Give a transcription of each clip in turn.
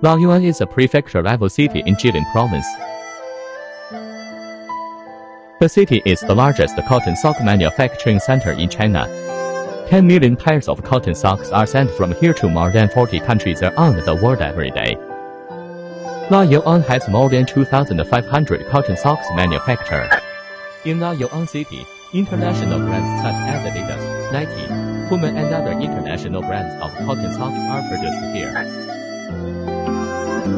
Liaoyuan is a prefecture-level city in Jilin province. The city is the largest cotton sock manufacturing center in China. 10 million pairs of cotton socks are sent from here to more than 40 countries around the world every day. Liaoyuan has more than 2,500 cotton socks manufactured. In Liaoyuan City, international brands such as Adidas, Nike, Puma and other international brands of cotton socks are produced here.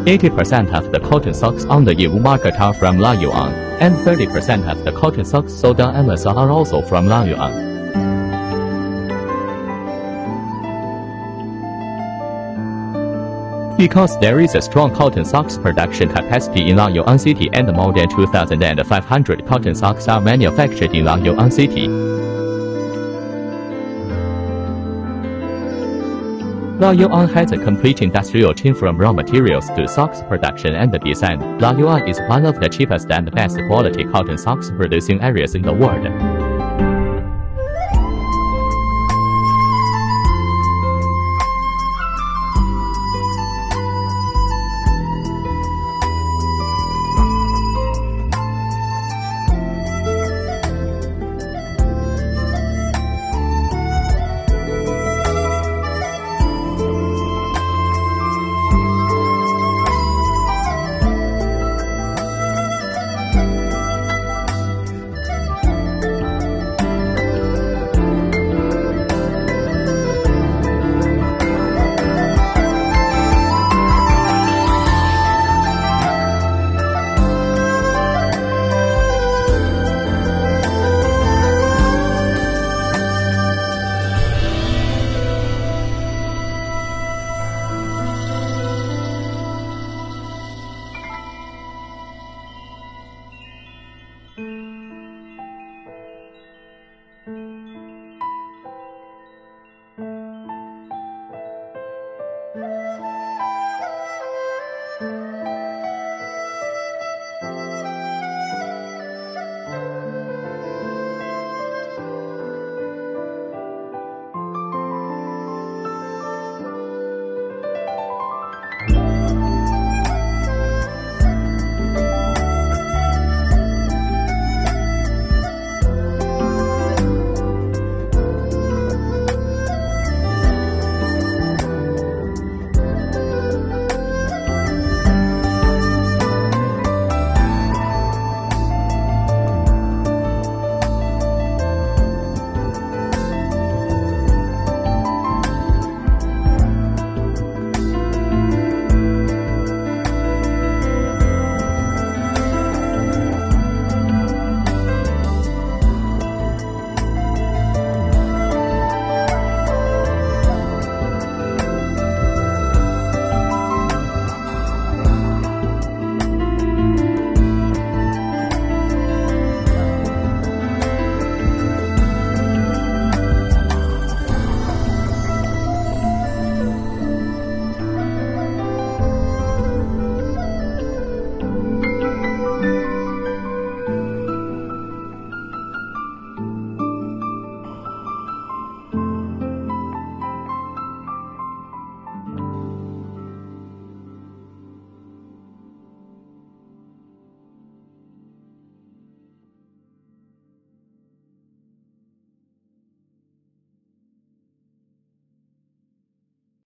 80% of the cotton socks on the Yiwu market are from Liaoyuan, and 30% of the cotton socks sold on Amazon are also from Liaoyuan. Because there is a strong cotton socks production capacity in Liaoyuan City and more than 2,500 cotton socks are manufactured in Liaoyuan City. Liaoyuan has a complete industrial chain from raw materials to socks production and design. Liaoyuan is one of the cheapest and best quality cotton socks producing areas in the world.